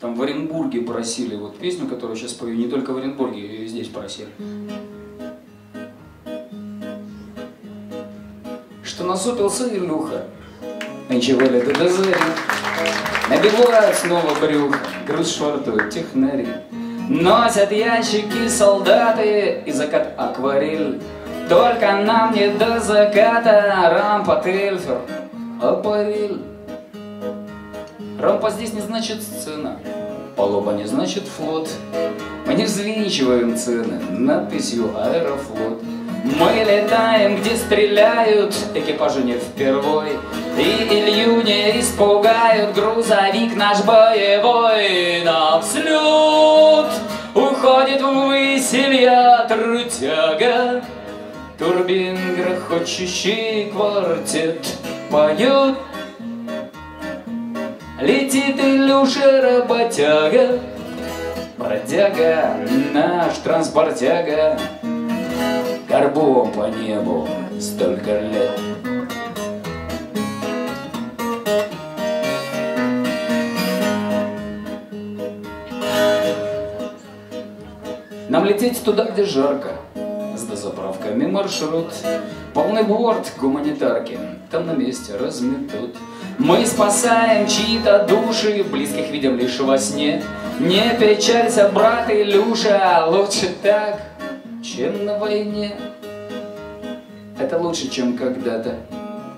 Там в Оренбурге просили вот песню, которую сейчас пою, не только в Оренбурге, ее и здесь просили. Что насупился Илюха, нынче вылеты до зари, Набивают снова брюхо, груз швартуют технари. Носят ящики солдаты и закат акварель. Только нам не до заката рампа тельфер, апарель. Рампа здесь не значит сцена, палуба не значит флот. Мы не взвинчиваем цены надписью «Аэрофлот». Мы летаем, где стреляют, экипажи не впервой. И Илью не испугают, грузовик наш боевой. На взлет уходит ввысь Илья Трутяга. Турбин грохочущий квартет поет. Летит Илюша работяга, бродяга, наш транспортяга, Горбом по небу столько лет. Нам лететь туда, где жарко, с дозаправками маршрут. Полный борт гуманитарки, там на месте разметут. Мы спасаем чьи-то души, близких видим лишь во сне. Не печалься, брат Илюша, лучше так, чем на войне. Это лучше, чем когда-то,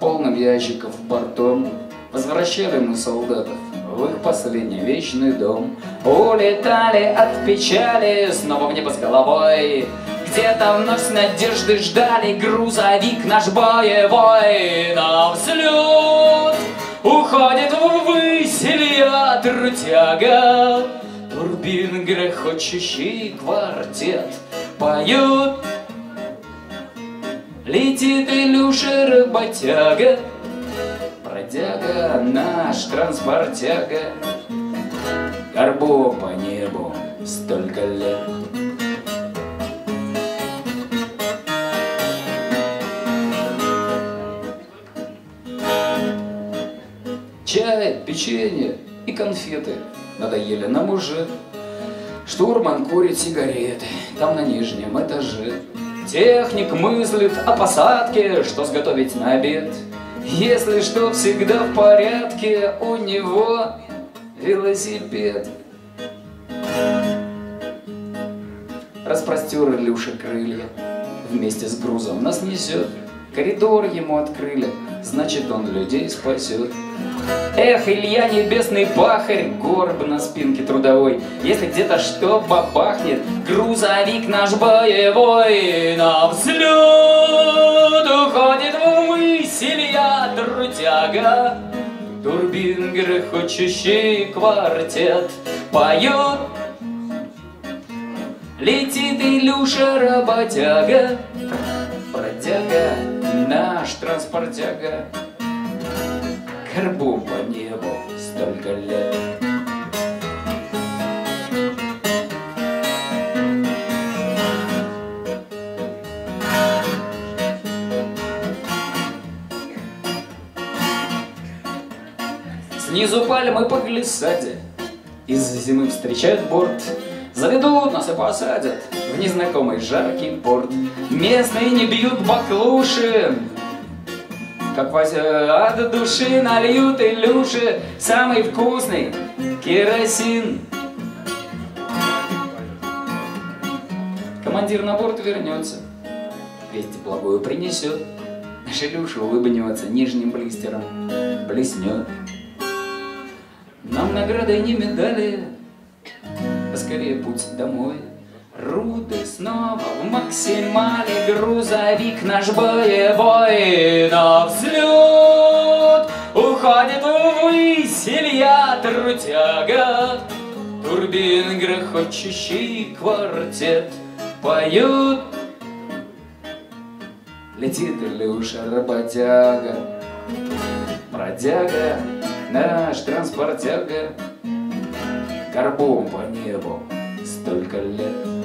полным ящиков бортом. Возвращали мы солдатов в их последний вечный дом. Улетали от печали снова в небо с головой. Где-то вновь с надежды ждали грузовик наш боевой. На взлет уходит ввысь Илья Трутяга. Турбин грохочущий квартет поют. Летит Илюша работяга, бродяга наш транспортяга, Горбом по небу столько лет. Печенье и конфеты надоели нам уже. Штурман курит сигареты, там на нижнем этаже. Техник мыслит о посадке, что сготовить на обед. Если что, всегда в порядке, у него велосипед. Распростер Илюша крылья, вместе с грузом нас несет. Коридор ему открыли, значит он людей спасет. Эх, Илья, небесный пахарь, горб на спинке трудовой. Если где-то что бабахнет, грузовик наш боевой на взлет уходит ввысь Илья трудяга. Турбин грохочущий квартет поет. Летит Илюша работяга, бродяга, наш транспортяга горбом по небу столько лет. Снизу пальмы по глиссаде, из зимы встречают борт, Заведут нас и посадят в незнакомый жаркий порт. Местные не бьют баклуши, как от души нальют Илюши самый вкусный керосин. Командир на борт вернется, весть благую принесет. Наш Илюша улыбнется нижним блистером, блеснет. Нам наградой не медали, поскорее путь домой. Руды снова в максимале, грузовик наш боевой на взлет уходит ввысь Илья Трутяга. Турбин грохочущий квартет поют. Летит Илюша работяга, бродяга, наш транспортяга, горбом по небу столько лет.